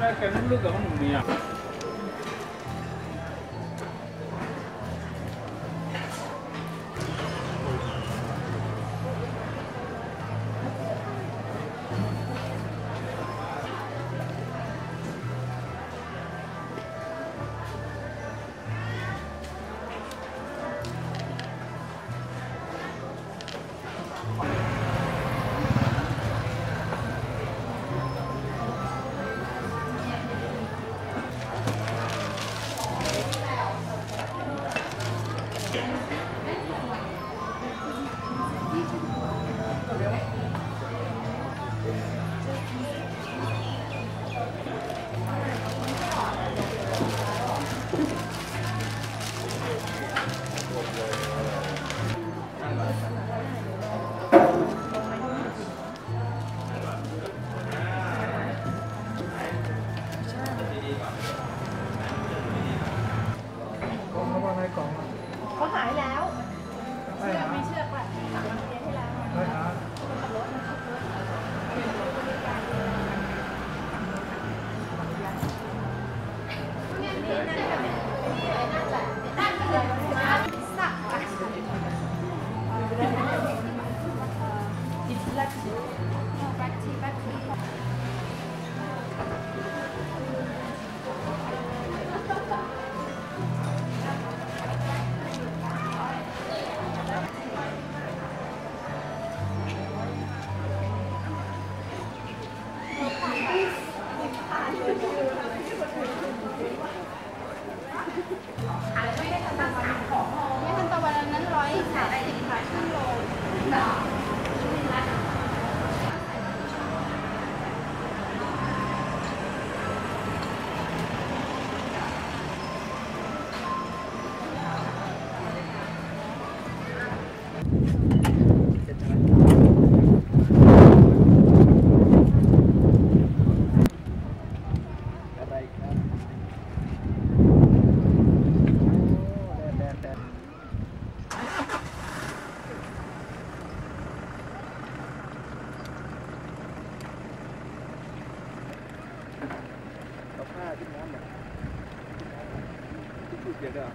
那根本都跟我们不一样。え? บัตทีบัตที ไม่ทันตะวัน 对的